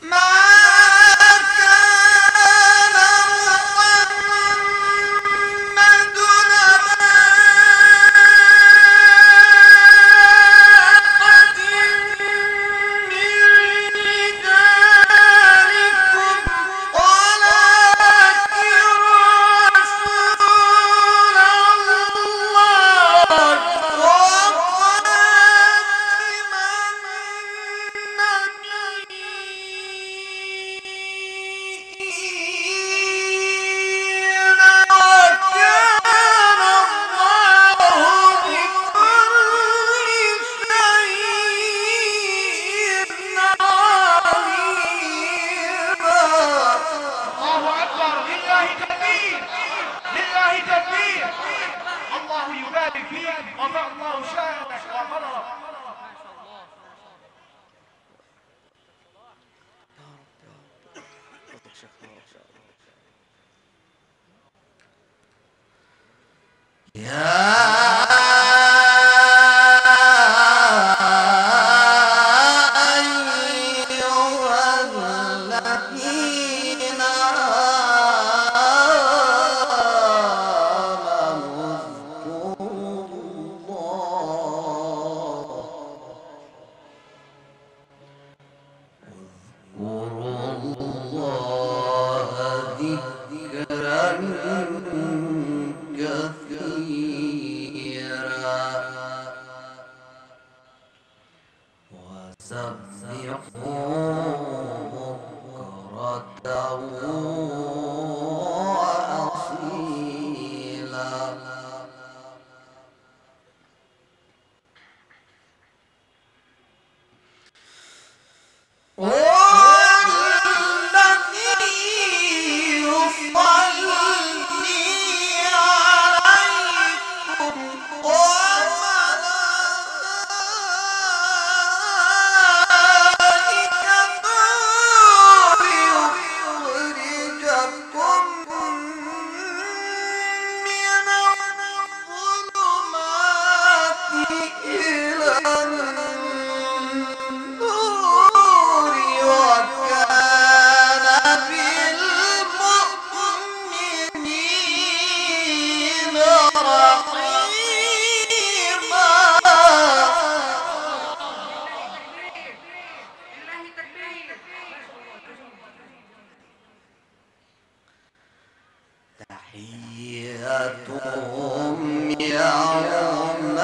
My خيرا وسبح تحيتهم يوم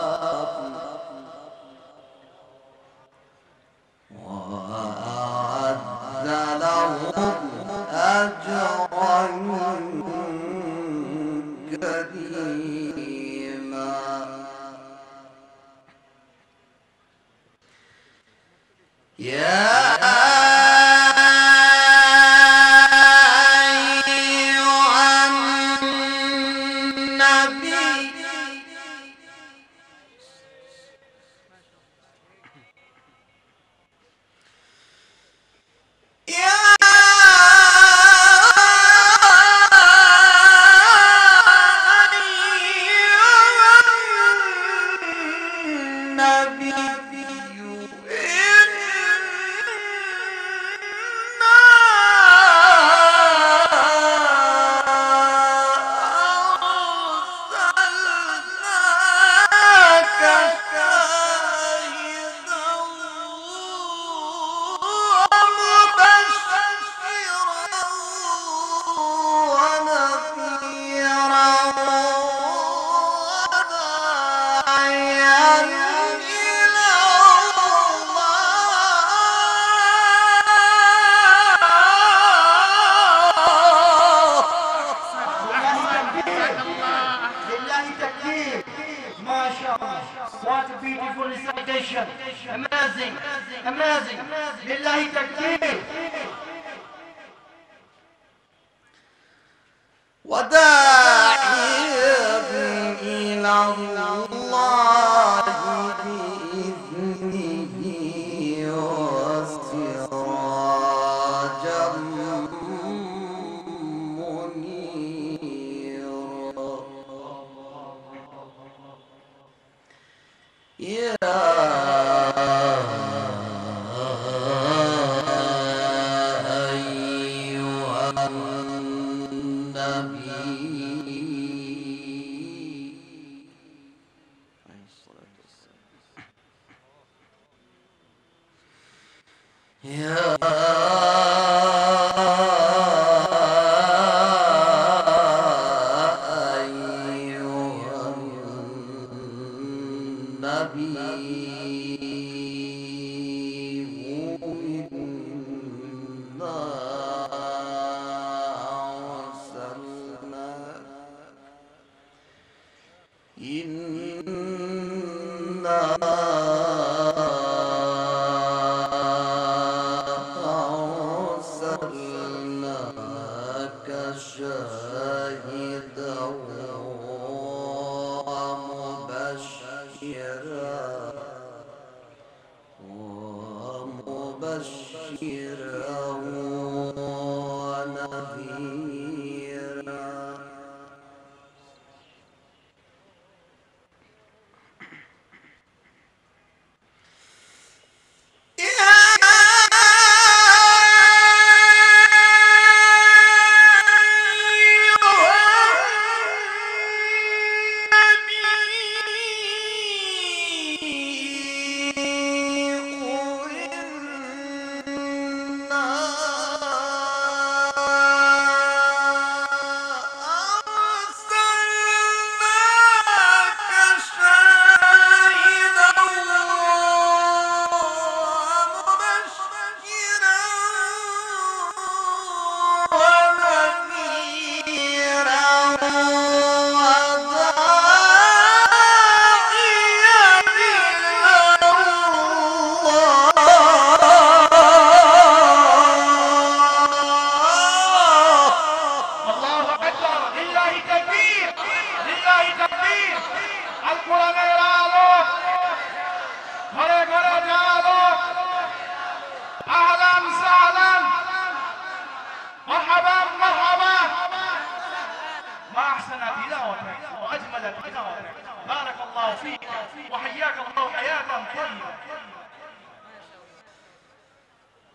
سلام وأعد أجرا كثيرا Yeah.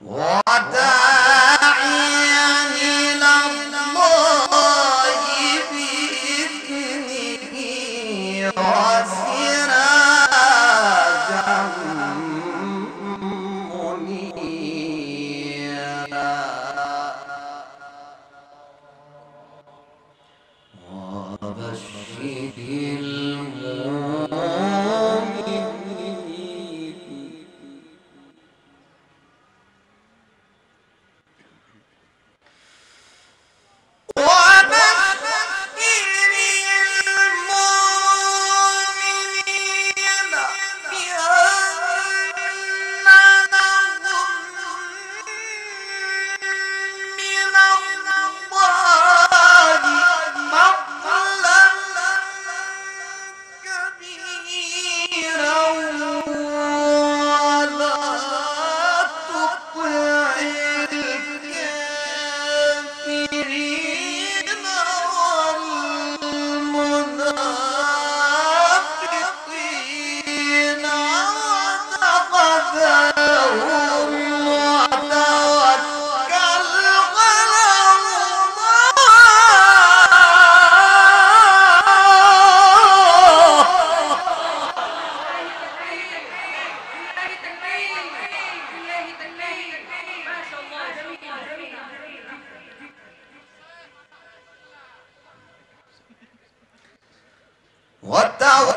What the? What thou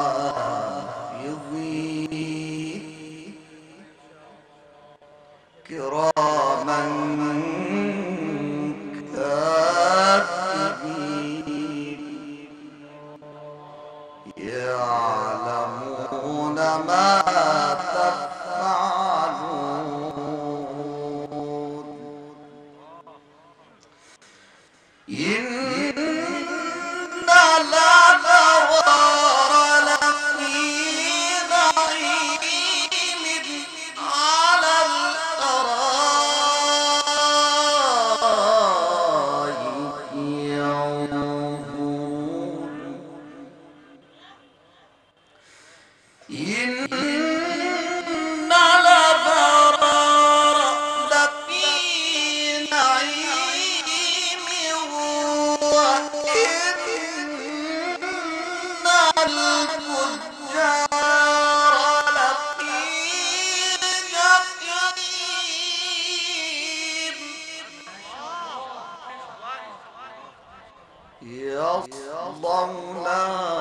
على الأرائك يصلونها